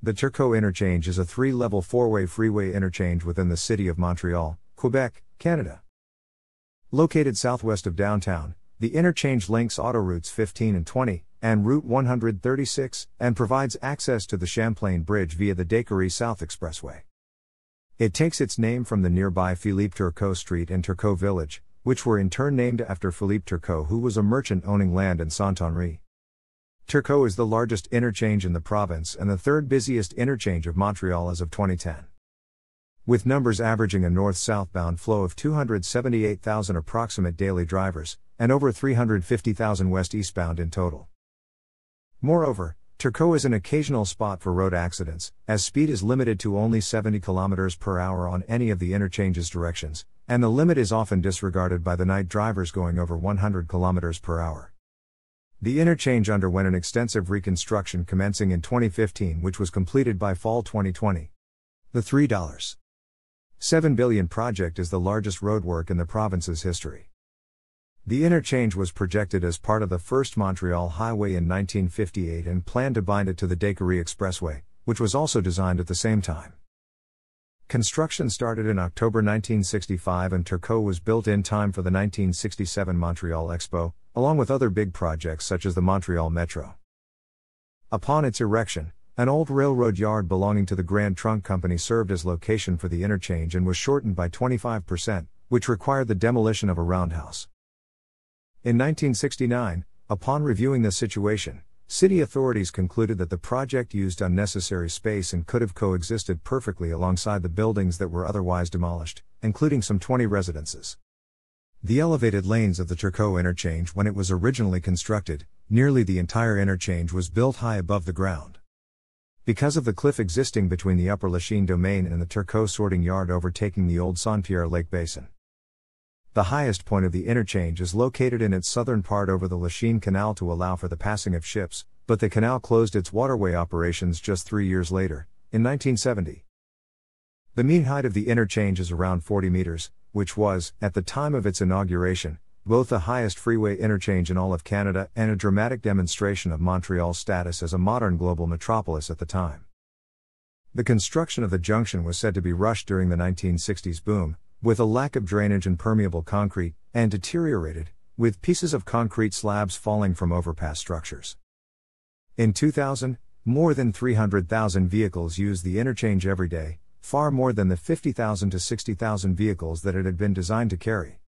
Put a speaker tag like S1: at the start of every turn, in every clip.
S1: The Turcot Interchange is a three level four way freeway interchange within the city of Montreal, Quebec, Canada. Located southwest of downtown, the interchange links autoroutes 15 and 20 and Route 136 and provides access to the Champlain Bridge via the Décarie South Expressway. It takes its name from the nearby Philippe Turcot Street and Turcot Village, which were in turn named after Philippe Turcot, who was a merchant owning land in Saint Henri. Turcot is the largest interchange in the province and the third busiest interchange of Montreal as of 2010. With numbers averaging a north southbound flow of 278,000 approximate daily drivers, and over 350,000 west eastbound in total. Moreover, Turcot is an occasional spot for road accidents, as speed is limited to only 70 km per hour on any of the interchange's directions, and the limit is often disregarded by the night drivers going over 100 km per hour. The interchange underwent an extensive reconstruction commencing in 2015, which was completed by fall 2020. The $3.7 billion project is the largest roadwork in the province's history. The interchange was projected as part of the first Montreal Highway in 1958 and planned to bind it to the Décarie Expressway, which was also designed at the same time. Construction started in October 1965 and Turcot was built in time for the 1967 Montreal Expo, along with other big projects such as the Montreal Metro. Upon its erection, an old railroad yard belonging to the Grand Trunk Company served as location for the interchange and was shortened by 25%, which required the demolition of a roundhouse. In 1969, upon reviewing the situation, city authorities concluded that the project used unnecessary space and could have coexisted perfectly alongside the buildings that were otherwise demolished, including some 20 residences. The elevated lanes of the Turcot interchange when it was originally constructed, nearly the entire interchange was built high above the ground. Because of the cliff existing between the upper Lachine domain and the Turcot sorting yard overtaking the old Saint Pierre Lake basin. The highest point of the interchange is located in its southern part over the Lachine Canal to allow for the passing of ships, but the canal closed its waterway operations just three years later, in 1970. The mean height of the interchange is around 40 meters, which was, at the time of its inauguration, both the highest freeway interchange in all of Canada and a dramatic demonstration of Montreal's status as a modern global metropolis at the time. The construction of the junction was said to be rushed during the 1960s boom, with a lack of drainage and permeable concrete, and deteriorated, with pieces of concrete slabs falling from overpass structures. In 2000, more than 300,000 vehicles used the interchange every day, far more than the 50,000 to 60,000 vehicles that it had been designed to carry.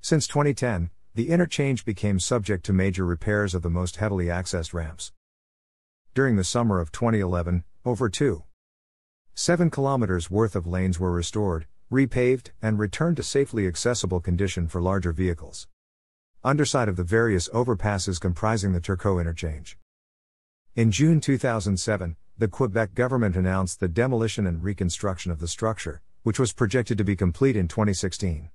S1: Since 2010, the interchange became subject to major repairs of the most heavily accessed ramps. During the summer of 2011, over 2. 7 kilometers worth of lanes were restored, repaved, and returned to safely accessible condition for larger vehicles. Underside of the various overpasses comprising the Turcot interchange. In June 2007, the Quebec government announced the demolition and reconstruction of the structure, which was projected to be complete in 2016.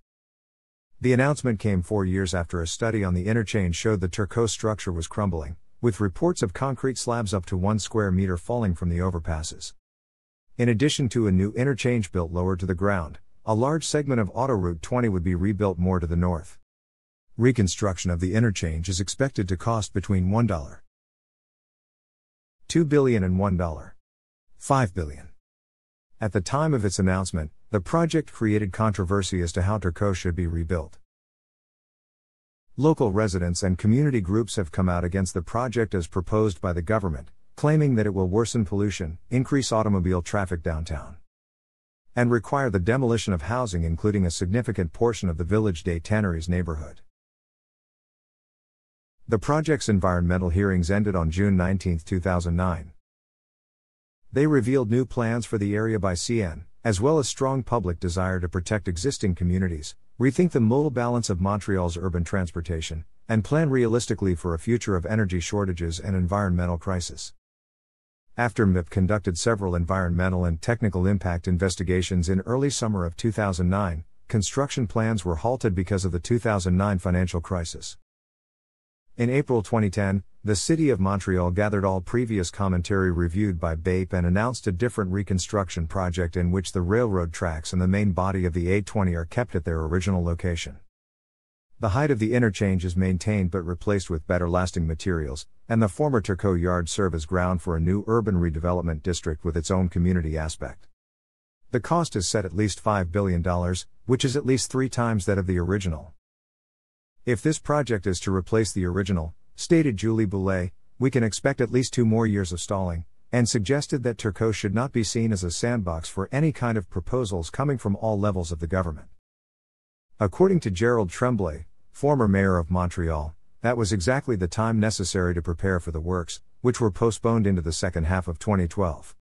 S1: The announcement came four years after a study on the interchange showed the Turcot structure was crumbling, with reports of concrete slabs up to one square meter falling from the overpasses. In addition to a new interchange built lower to the ground, a large segment of Autoroute 20 would be rebuilt more to the north. Reconstruction of the interchange is expected to cost between $1. 2 billion and $1. 5 billion. At the time of its announcement, the project created controversy as to how Turcot should be rebuilt. Local residents and community groups have come out against the project as proposed by the government, claiming that it will worsen pollution, increase automobile traffic downtown, and require the demolition of housing, including a significant portion of the Village des Tanneries neighborhood. The project's environmental hearings ended on June 19, 2009. They revealed new plans for the area by CN, as well as strong public desire to protect existing communities, rethink the modal balance of Montreal's urban transportation, and plan realistically for a future of energy shortages and environmental crisis. After MIP conducted several environmental and technical impact investigations in early summer of 2009, construction plans were halted because of the 2009 financial crisis. In April 2010, the City of Montreal gathered all previous commentary reviewed by BAPE and announced a different reconstruction project in which the railroad tracks and the main body of the A20 are kept at their original location. The height of the interchange is maintained but replaced with better lasting materials, and the former Turcot yard serve as ground for a new urban redevelopment district with its own community aspect. The cost is set at least $5 billion, which is at least three times that of the original. If this project is to replace the original, stated Julie Boulet, we can expect at least two more years of stalling, and suggested that Turcot should not be seen as a sandbox for any kind of proposals coming from all levels of the government. According to Gerald Tremblay, former mayor of Montreal, that was exactly the time necessary to prepare for the works, which were postponed into the second half of 2012.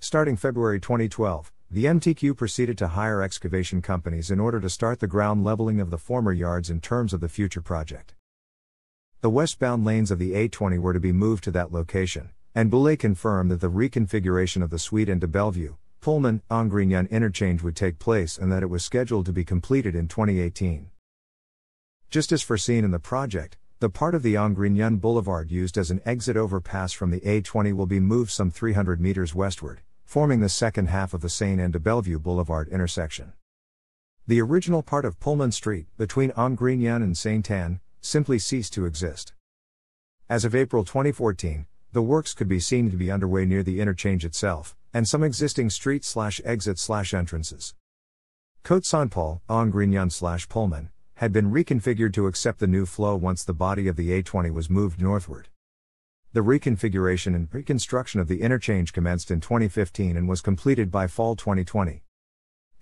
S1: Starting February 2012, the MTQ proceeded to hire excavation companies in order to start the ground leveling of the former yards in terms of the future project. The westbound lanes of the A20 were to be moved to that location, and Boulet confirmed that the reconfiguration of the suite into Bellevue, Pullman, Angrignon interchange would take place and that it was scheduled to be completed in 2018. Just as foreseen in the project, the part of the Angrignon Boulevard used as an exit overpass from the A20 will be moved some 300 meters westward, forming the second half of the Seine and de Bellevue Boulevard intersection. The original part of Pullman Street, between Angrignon and Saint Anne, simply ceased to exist. As of April 2014, the works could be seen to be underway near the interchange itself, and some existing street slash exit slash entrances. Côte Saint Paul, Angrignon slash Pullman, had been reconfigured to accept the new flow once the body of the A20 was moved northward. The reconfiguration and reconstruction of the interchange commenced in 2015 and was completed by fall 2020.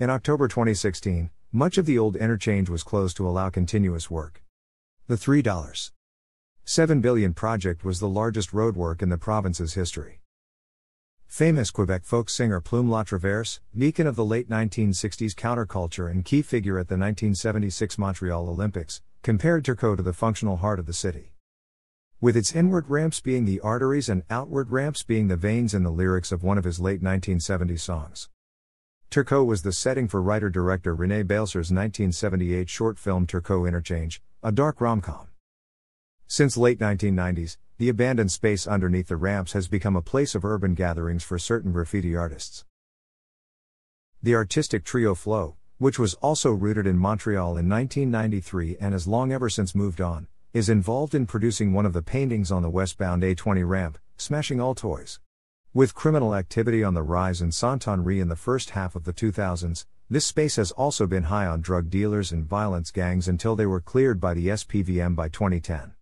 S1: In October 2016, much of the old interchange was closed to allow continuous work. The $3.7 billion project was the largest roadwork in the province's history. Famous Quebec folk singer Plume Latraverse, beacon of the late 1960s counterculture and key figure at the 1976 Montreal Olympics, compared Turcot to the functional heart of the city. With its inward ramps being the arteries and outward ramps being the veins in the lyrics of one of his late 1970 songs. Turcot was the setting for writer director René Balesur's 1978 short film Turcot Interchange, a dark rom com. Since late 1990s, the abandoned space underneath the ramps has become a place of urban gatherings for certain graffiti artists. The artistic trio Flow, which was also rooted in Montreal in 1993 and has long ever since moved on, is involved in producing one of the paintings on the westbound A20 ramp, Smashing All Toys. With criminal activity on the rise in Saint Henri in the first half of the 2000s, this space has also been high on drug dealers and violence gangs until they were cleared by the SPVM by 2010.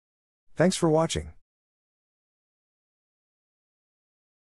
S1: Thanks for watching.